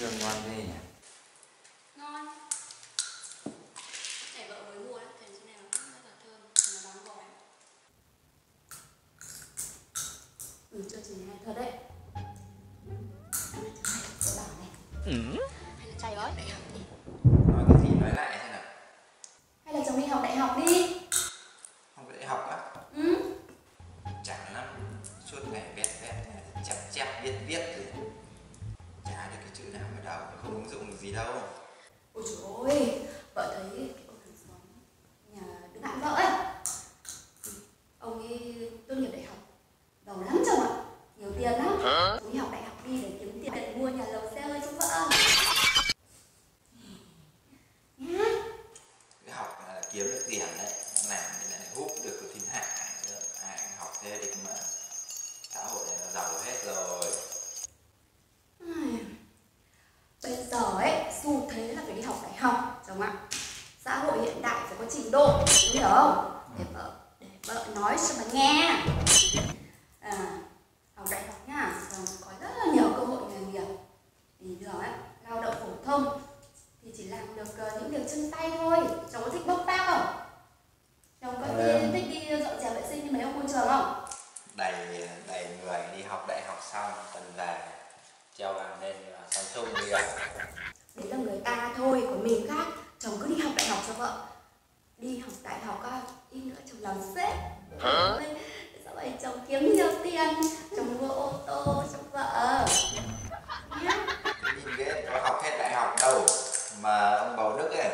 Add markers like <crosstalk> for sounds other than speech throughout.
hương ngon ghê nhỉ? Ngon. Trẻ vợ mới mua đấy thấy trên này nó cũng rất là thơm nó đóng gói. Ừ chương trình này thật đấy. Này hay là chay ơi nói cái gì nói lại xem nào? Hay là chồng đi học đại học đi. Học đại học á? Ừ. Chán lắm suốt ngày vét chép chép viết viết rồi chả được cái chữ nào vào đầu không ứng dụng được gì đâu. Ôi trời ơi vợ thấy cái ông hàng xóm nhà đứa bạn vợ ấy ông ấy tốt nghiệp đại học giàu lắm chồng ạ nhiều tiền lắm. Chúng đi học đại học đi để kiếm tiền để mua nhà lầu xe hơi cho vợ. Học là kiếm được tiền đấy làm thì lại hút được cái thiên hạ ai cũng học thế thì mà xã hội này nó giàu hết rồi Ai, Bây giờ ấy, xu thế là phải đi học học, chồng ạ. Xã hội hiện đại phải có trình độ, hiểu không? Để vợ, để vợ nói cho mà nghe. À, học đại học nhá, chồng có rất là nhiều cơ hội nghề nghiệp. Thì giờ ấy, lao động phổ thông thì chỉ làm được ờ, những việc chân tay thôi. Chồng có thích bốc vác không? Chồng có Em. thích đi dọn dẹp vệ sinh như mấy ông môi trường không? đầy đầy người đi học đại học xong cần về treo bàn lên là Samsung đi gặp đấy là người ta thôi còn mình khác. Chồng cứ đi học đại học cho vợ. Đi học đại học á ít nữa chồng làm sếp. Ôi, sao vậy chồng kiếm nhiều tiền? Chồng mua ô tô cho vợ. Nhìn ghê có học hết đại học đâu. Mà ông bầu đức ấy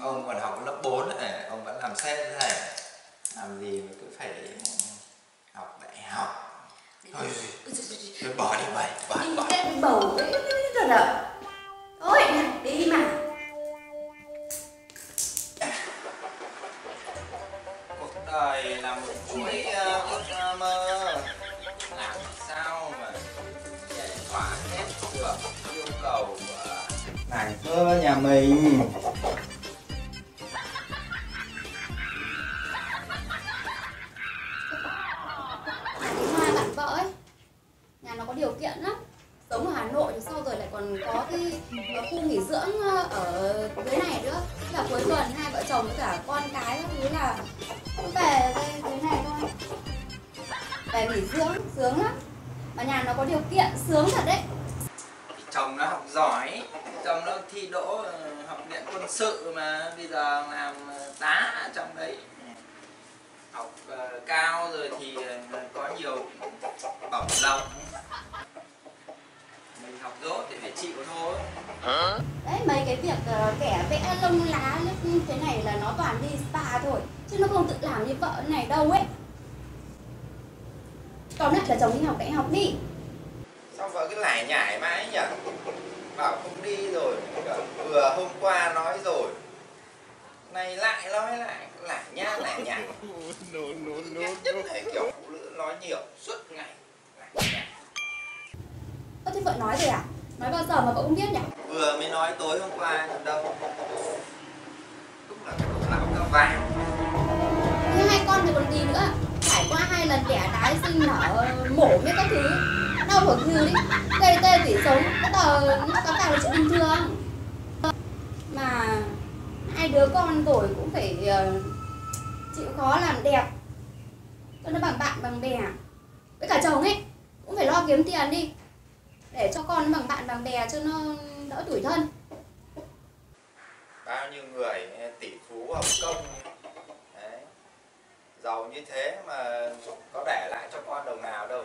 ông còn học lớp 4 ấy ông vẫn làm sếp thế này. Làm gì mà cứ phải học đại học? Thôi bỏ đi mày bỏ đi bỏ bầu đấy rồi đó mơ. Làm sao mà giải thỏa hết được yêu cầu của nàng thơ nhà mình. Hai bạn vợ ấy nhà nó có điều kiện lắm. Sống ở Hà Nội thì sau rồi lại còn có cái khu nghỉ dưỡng ờ, ở dưới này nữa. Thế là cuối tuần hai vợ chồng với cả con cái các thứ là về về nghỉ dưỡng sướng lắm. Mà nhà nó có điều kiện sướng thật đấy. Chồng nó học giỏi chồng nó thi đỗ ờ, học viện quân sự mà bây giờ làm ờ, tá trong đấy. Học ờ, cao rồi thì có nhiều bổng lộc. Mình học dốt thì phải chịu thôi. Đấy mấy cái việc ờ, kẻ vẽ lông lá như thế này là nó toàn đi spa thôi chứ nó không tự làm như vợ này đâu ấy còn lại là chồng đi học đại học đi. Sao vợ cứ lải nhải mãi nhỉ bảo không đi rồi. Vừa hôm qua nói rồi. Này lại nói lại lải nha lải nhải. No, no, no, là kiểu phụ nữ nói nhiều suốt ngày Ơ thế vợ nói rồi à? Nói bao giờ mà vợ không biết nhỉ? vừa mới nói tối hôm qua đâu. Đúng là cái lão cao vàng. Thế hai con thì còn gì nữa? Qua hai lần đẻ tái sinh nở mổ với các thứ. Đau hưởng dư đấy Gây tê tủy sống Cái tờ nó có phải là chuyện bình thường. Mà hai đứa con rồi cũng phải ờ, chịu khó làm đẹp. Cho nó bằng bạn, bằng bè, với cả chồng ấy, cũng phải lo kiếm tiền đi, để cho con bằng bạn, bằng bè cho nó đỡ tủi thân. Bao nhiêu người tỷ phú hồng kông giàu như thế mà có để lại cho con đồng nào đâu.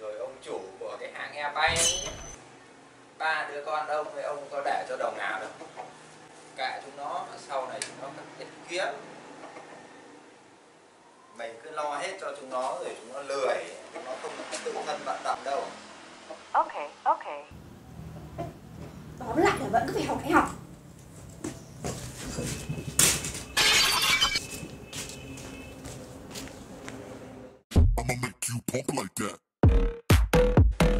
Rồi ông chủ của cái hãng airbank ba đứa con ông với ông có để cho đồng nào đâu. Kệ chúng nó sau này chúng nó tiết kiệm mình cứ lo hết cho chúng nó rồi chúng nó lười chúng nó không tự thân vận động đâu. Okay, okay. tóm lại là vẫn cứ phải học đại học I'ma make you pump like that.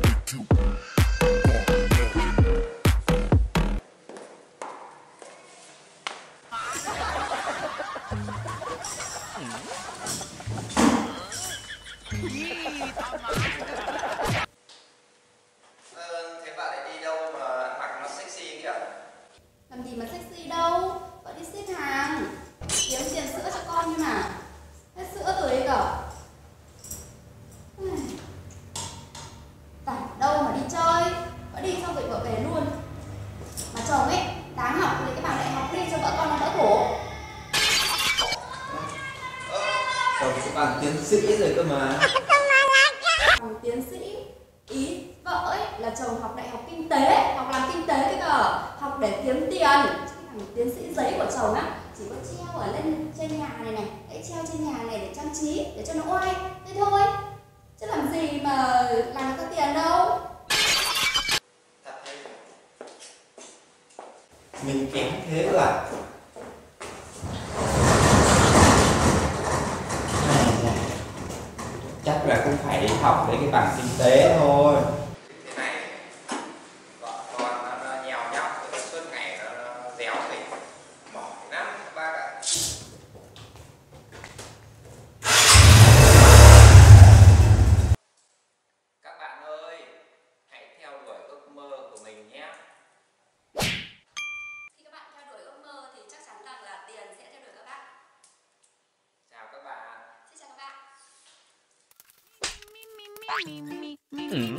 Make you pump like that. <laughs> Hmm. Bà tiến sĩ rồi cơ mà. Bằng tiến sĩ ý vợ ấy là chồng học đại học kinh tế học làm kinh tế cái cơ. Học để kiếm tiền. Chứ thằng tiến sĩ giấy của chồng á chỉ có treo ở lên trên nhà này này đấy treo trên nhà này để trang trí để cho nó oai. Thế thôi. Chứ làm gì mà làm được có tiền đâu. Mình kém thế cơ à là cũng phải học lấy cái bằng kinh tế thôi. Hmm?